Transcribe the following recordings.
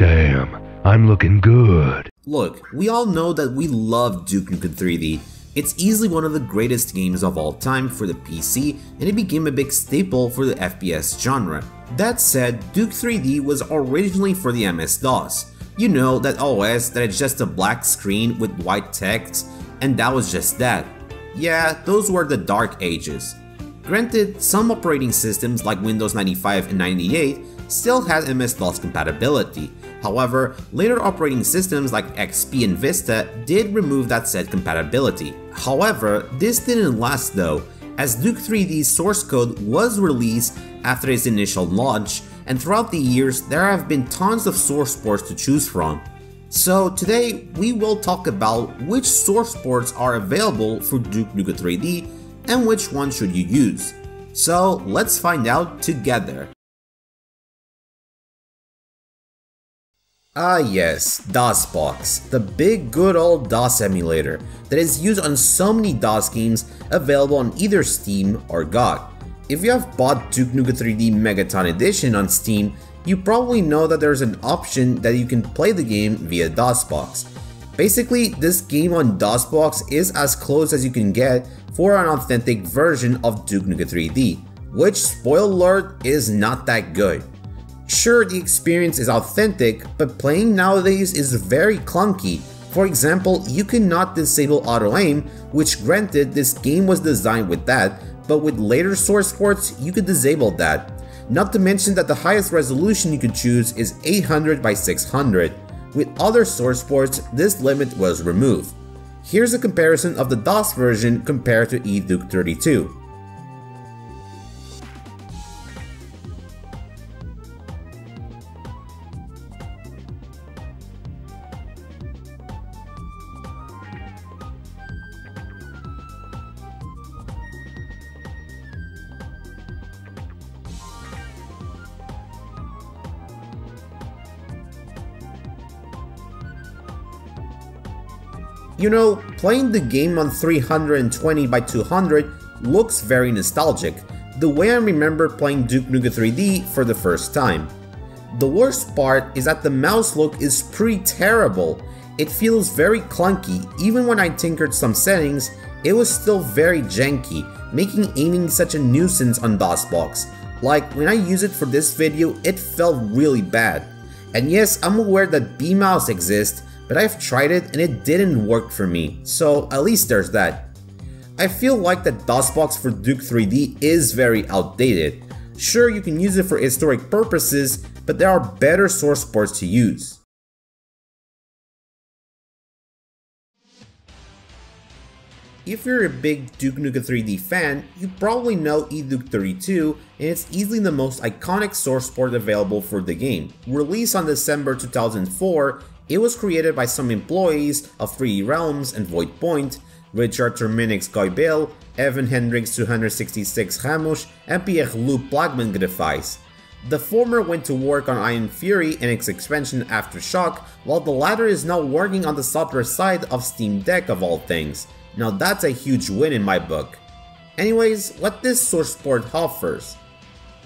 Damn, I'm looking good. Look, we all know that we love Duke Nukem 3D. It's easily one of the greatest games of all time for the PC, and it became a big staple for the FPS genre. That said, Duke 3D was originally for the MS-DOS. You know, that OS that is just a black screen with white text, and that was just that. Yeah, those were the dark ages. Granted, some operating systems like Windows 95 and 98 still had MS-DOS compatibility, However, later operating systems like XP and Vista did remove that said compatibility. However, this didn't last though, as Duke 3D's source code was released after its initial launch, and throughout the years there have been tons of source ports to choose from. So today we will talk about which source ports are available for Duke Nukem 3D and which one should you use. So let's find out together. Ah yes, DOSBox, the big good old DOS emulator that is used on so many DOS games available on either Steam or GOG. If you have bought Duke Nukem 3D Megaton Edition on Steam, you probably know that there's an option that you can play the game via DOSBox. Basically, this game on DOSBox is as close as you can get for an authentic version of Duke Nukem 3D, which, spoiler alert, is not that good. Sure, the experience is authentic, but playing nowadays is very clunky. For example, you cannot disable auto-aim, which granted this game was designed with that, but with later source ports, you could disable that. Not to mention that the highest resolution you could choose is 800 by 600. With other source ports, this limit was removed. Here's a comparison of the DOS version compared to eDuke 32. You know, playing the game on 320 by 200 looks very nostalgic, the way I remember playing Duke Nukem 3D for the first time. The worst part is that the mouse look is pretty terrible. It feels very clunky, even when I tinkered some settings, it was still very janky, making aiming such a nuisance on DOSBox. Like, when I use it for this video, it felt really bad. And yes, I'm aware that B-Mouse exists, but I've tried it and it didn't work for me, so at least there's that. I feel like that DOSBox for Duke 3D is very outdated. Sure, you can use it for historic purposes, but there are better source ports to use. If you're a big Duke Nukem 3D fan, you probably know eDuke 32 and it's easily the most iconic source port available for the game. Released on December 2004, it was created by some employees of 3D Realms and Void Point, Richard TerminX Gobeil, Evan Hendricks 266 Hamush, and Pierre-Loup Plagman Griffais. The former went to work on Ion Fury and its expansion Aftershock, while the latter is now working on the software side of Steam Deck of all things. Now that's a huge win in my book. Anyways, what this source port offers?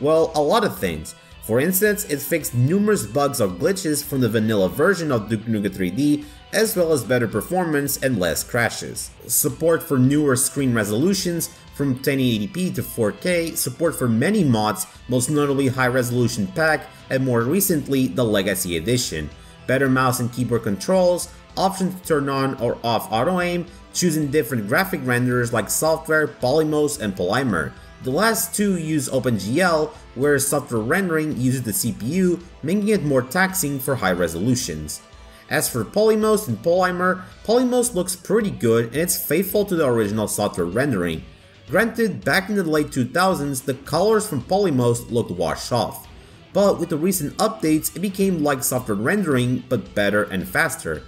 Well, a lot of things. For instance, it fixed numerous bugs or glitches from the vanilla version of Duke Nukem 3D, as well as better performance and less crashes. Support for newer screen resolutions from 1080p to 4K, support for many mods, most notably High Resolution Pack, and more recently the Legacy Edition. Better mouse and keyboard controls, option to turn on or off auto aim, choosing different graphic renderers like Software, Polymost, and Polymer. The last two use OpenGL, where software rendering uses the CPU, making it more taxing for high resolutions. As for Polymost and Polymer, Polymost looks pretty good and it's faithful to the original software rendering. Granted, back in the late 2000s, the colors from Polymost looked washed off. But with the recent updates, it became like software rendering, but better and faster.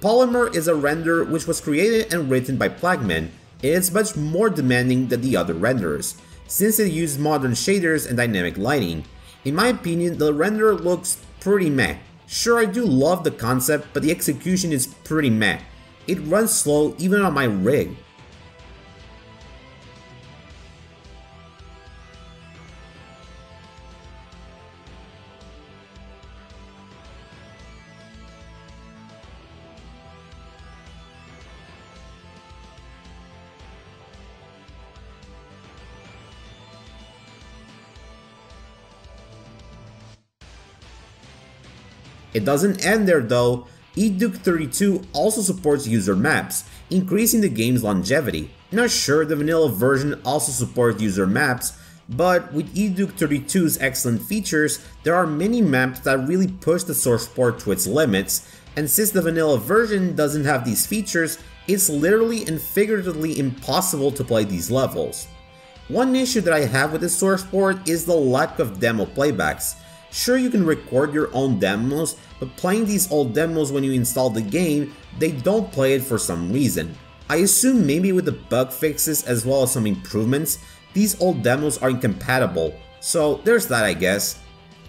Polymer is a render which was created and written by Plagman, is much more demanding than the other renderers, since it uses modern shaders and dynamic lighting. In my opinion, the render looks pretty meh. Sure, I do love the concept, but the execution is pretty meh. It runs slow even on my rig. It doesn't end there though, eDuke 32 also supports user maps, increasing the game's longevity. Not sure the vanilla version also supports user maps, but with eDuke 32's excellent features, there are many maps that really push the source port to its limits, and since the vanilla version doesn't have these features, it's literally and figuratively impossible to play these levels. One issue that I have with the source port is the lack of demo playbacks. Sure you can record your own demos, but playing these old demos when you install the game, they don't play it for some reason. I assume maybe with the bug fixes as well as some improvements, these old demos are incompatible, so there's that I guess.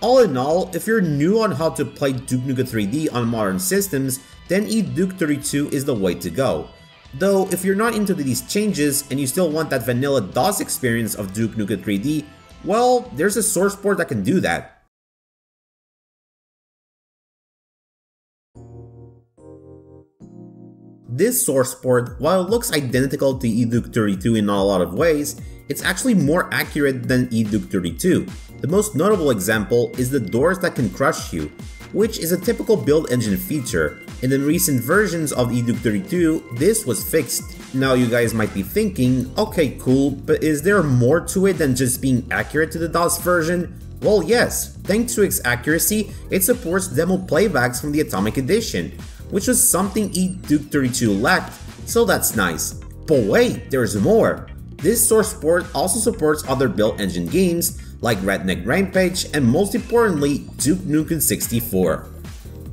All in all, if you're new on how to play Duke Nukem 3D on modern systems, then eDuke 32 is the way to go. Though, if you're not into these changes and you still want that vanilla DOS experience of Duke Nukem 3D, well, there's a source port that can do that. This source port, while it looks identical to eDuke 32 in a lot of ways, it's actually more accurate than eDuke 32. The most notable example is the doors that can crush you, which is a typical build engine feature. And in recent versions of eDuke 32, this was fixed. Now you guys might be thinking, okay cool, but is there more to it than just being accurate to the DOS version? Well yes, thanks to its accuracy, it supports demo playbacks from the Atomic Edition, which was something eDuke 32 lacked, so that's nice. But wait, there's more! This source port also supports other build engine games like Redneck Rampage and most importantly Duke Nukem 64.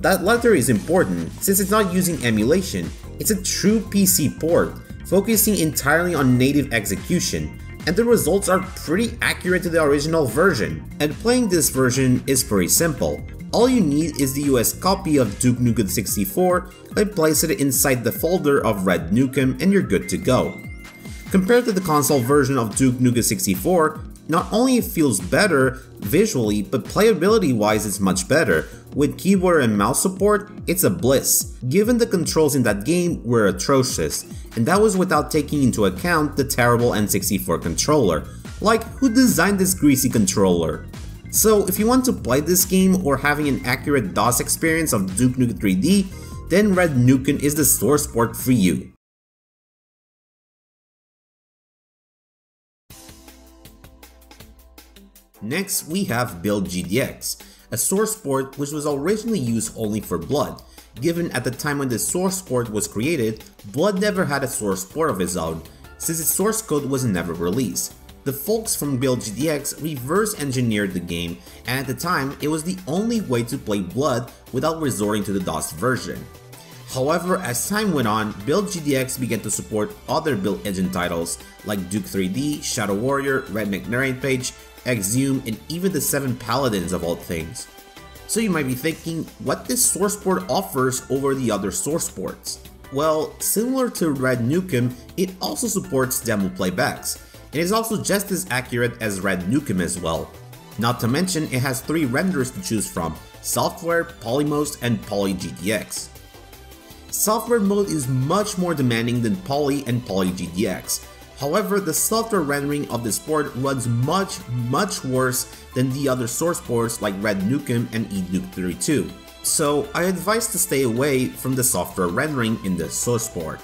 That latter is important since it's not using emulation, it's a true PC port, focusing entirely on native execution, and the results are pretty accurate to the original version. And playing this version is pretty simple. All you need is the US copy of Duke Nukem 64 and place it inside the folder of Red Nukem and you're good to go. Compared to the console version of Duke Nukem 64, not only it feels better visually, but playability wise it's much better. With keyboard and mouse support, it's a bliss, given the controls in that game were atrocious, and that was without taking into account the terrible N64 controller. Like, who designed this greasy controller? So if you want to play this game or having an accurate DOS experience of Duke Nukem 3D, then Red Nukem is the source port for you. Next, we have Build GDX, a source port which was originally used only for Blood, given at the time when the source port was created, Blood never had a source port of its own, since its source code was never released. The folks from Build GDX reverse engineered the game, and at the time, it was the only way to play Blood without resorting to the DOS version. However, as time went on, Build GDX began to support other build engine titles like Duke 3D, Shadow Warrior, Red Redneck Rampage, Exhume, and even the 7 Paladins of all things. So you might be thinking, what this source port offers over the other source ports? Well, similar to Red Nukem, it also supports demo playbacks. It is also just as accurate as Red Nukem as well. Not to mention, it has three renders to choose from, Software, Polymost, and PolyGDX. Software mode is much more demanding than Poly and PolyGDX, However, the software rendering of this port runs much, much worse than the other source ports like Red Nukem and eDuke 32. So I advise to stay away from the software rendering in the source port.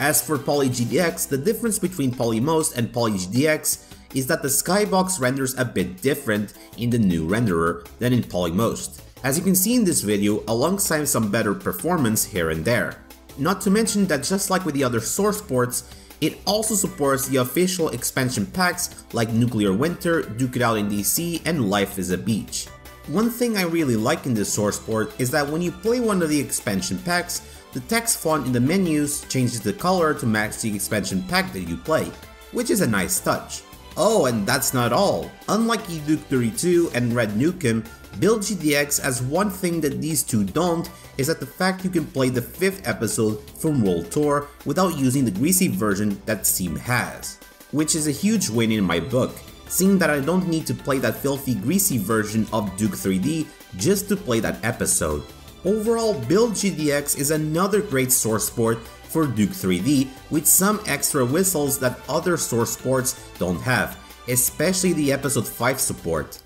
As for PolyGDX, the difference between Polymost and PolyGDX is that the skybox renders a bit different in the new renderer than in Polymost, as you can see in this video alongside some better performance here and there. Not to mention that just like with the other source ports, it also supports the official expansion packs like Nuclear Winter, Duke It Out in DC, and Life is a Beach. One thing I really like in this source port is that when you play one of the expansion packs, the text font in the menus changes the color to match the expansion pack that you play, which is a nice touch. Oh, and that's not all. Unlike eDuke 32 and Red Nukem, Build GDX has one thing that these two don't, is that the fact you can play the 5th episode from World Tour without using the greasy version that Steam has. Which is a huge win in my book, seeing that I don't need to play that filthy greasy version of Duke 3D just to play that episode. Overall, Build GDX is another great source port for Duke 3D with some extra whistles that other source ports don't have, especially the Episode 5 support.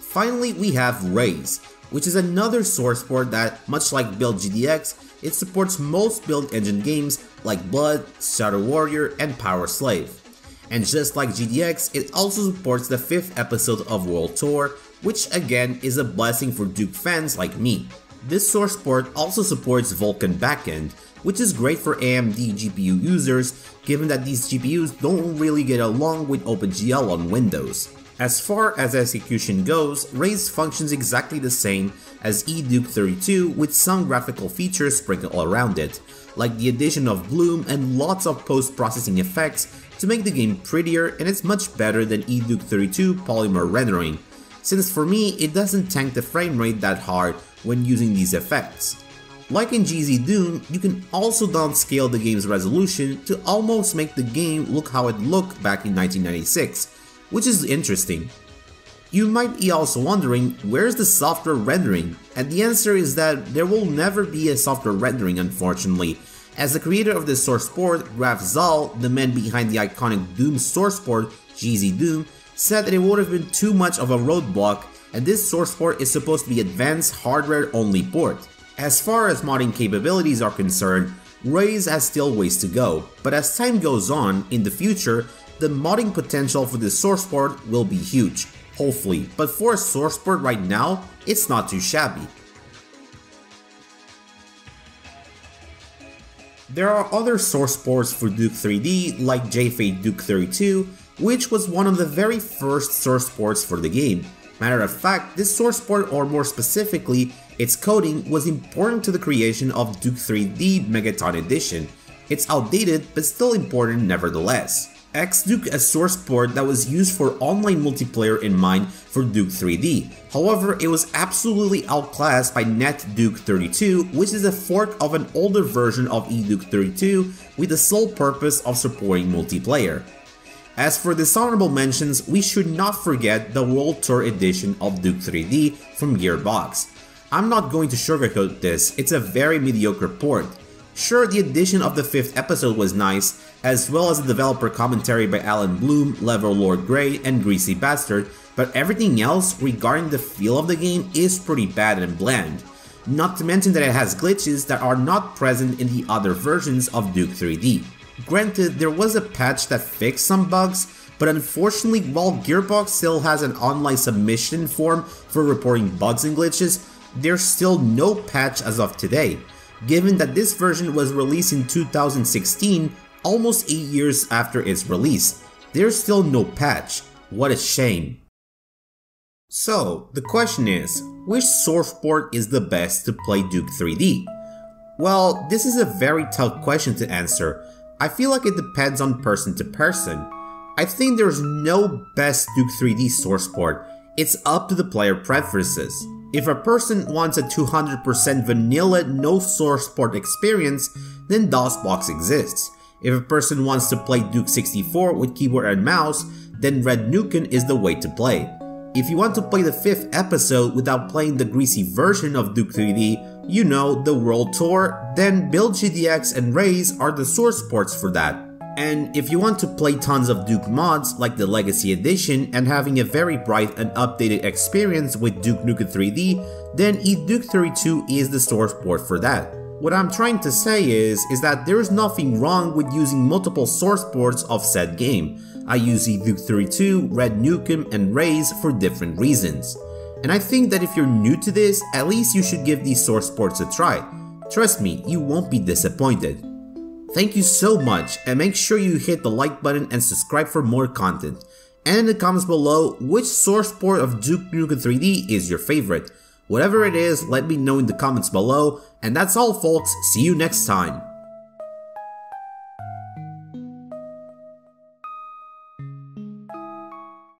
Finally, we have Raze, which is another source port that, much like Build GDX, it supports most Build Engine games like Blood, Shadow Warrior, and Power Slave. And just like GDX, it also supports the 5th episode of World Tour, which again is a blessing for Duke fans like me. This source port also supports Vulkan backend, which is great for AMD GPU users given that these GPUs don't really get along with OpenGL on Windows. As far as execution goes, Raze functions exactly the same as eDuke 32 with some graphical features sprinkled all around it, like the addition of bloom and lots of post-processing effects to make the game prettier and it's much better than eDuke 32 polymer rendering, since for me it doesn't tank the frame rate that hard when using these effects. Like in GZ Doom, you can also downscale the game's resolution to almost make the game look how it looked back in 1996, which is interesting. You might be also wondering, where's the software rendering? And the answer is that there will never be a software rendering unfortunately, as the creator of the source port, Graf Zahl, the man behind the iconic Doom source port, GZ Doom, said that it would have been too much of a roadblock and this source port is supposed to be advanced hardware only port. As far as modding capabilities are concerned, Raze has still ways to go, but as time goes on, in the future, the modding potential for this source port will be huge, hopefully, but for a source port right now, it's not too shabby. There are other source ports for Duke 3D like JFADE Duke 32, which was one of the very first source ports for the game. Matter of fact, this source port or more specifically, its coding was important to the creation of Duke 3D Megaton Edition. It's outdated but still important nevertheless. Xduke a source port that was used for online multiplayer in mind for Duke 3D. However, it was absolutely outclassed by NetDuke 32, which is a fork of an older version of eDuke 32 with the sole purpose of supporting multiplayer. As for dishonorable mentions, we should not forget the World Tour edition of Duke 3D from Gearbox. I'm not going to sugarcoat this, it's a very mediocre port. Sure, the addition of the 5th episode was nice, as well as the developer commentary by Allen Blum, Level Lord Grey, and Greasy Bastard, but everything else regarding the feel of the game is pretty bad and bland. Not to mention that it has glitches that are not present in the other versions of Duke 3D. Granted, there was a patch that fixed some bugs, but unfortunately, while Gearbox still has an online submission form for reporting bugs and glitches, there's still no patch as of today. Given that this version was released in 2016, almost 8 years after its release, there's still no patch. What a shame. So, the question is, which source port is the best to play Duke 3D? Well, this is a very tough question to answer, I feel like it depends on person to person. I think there's no best Duke 3D source port, it's up to the player preferences. If a person wants a 200% vanilla no source port experience, then DOSBox exists. If a person wants to play Duke 64 with keyboard and mouse, then Red Nukem is the way to play. If you want to play the 5th episode without playing the greasy version of Duke 3D, you know, the World Tour, then Build GDX and Raze are the source ports for that. And if you want to play tons of Duke mods like the Legacy Edition and having a very bright and updated experience with Duke Nukem 3D, then eDuke 32 is the source port for that. What I'm trying to say is, is that there is nothing wrong with using multiple source ports of said game. I use eDuke 32, Red Nukem, and Raze for different reasons. And I think that if you're new to this, at least you should give these source ports a try. Trust me, you won't be disappointed. Thank you so much, and make sure you hit the like button and subscribe for more content. And in the comments below, which source port of Duke Nukem 3D is your favorite? Whatever it is, let me know in the comments below, and that's all folks, see you next time.